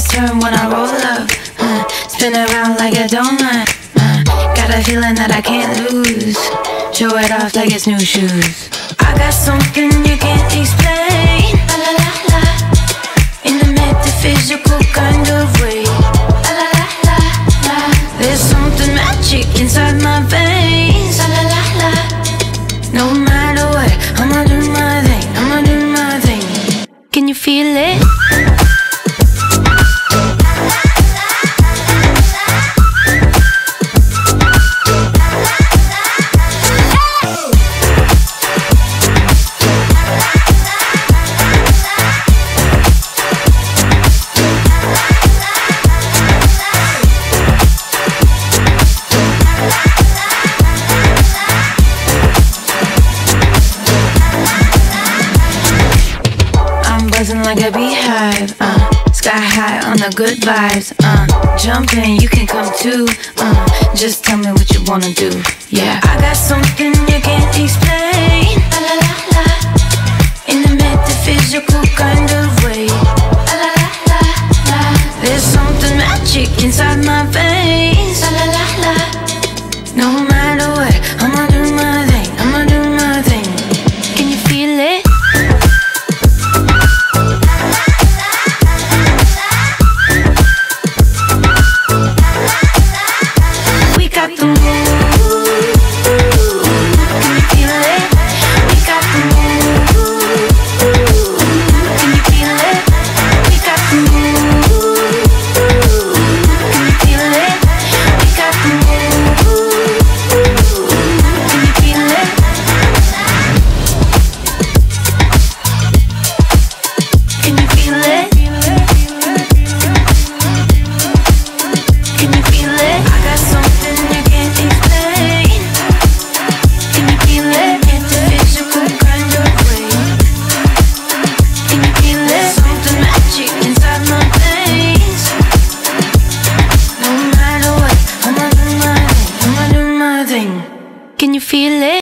turn when I roll up. Uh, spin around like a donut. Uh, got a feeling that I can't lose. Show it off like it's new shoes. I got something you can't explain. La la la la. In the metaphysical kind of way. La la la la la. There's something magic inside my veins. La la la la. No matter what, I'ma do my thing. I'ma do my thing. Can you feel it? Buzzing like a beehive. Uh, sky high on the good vibes. Uh, jump in, you can come too. Uh, just tell me what you wanna do. Yeah, I got something you can't explain. La la la la. In a metaphysical kind of way. La la la la la. There's something magic inside my veins. La la la la. No matter what. Feel it.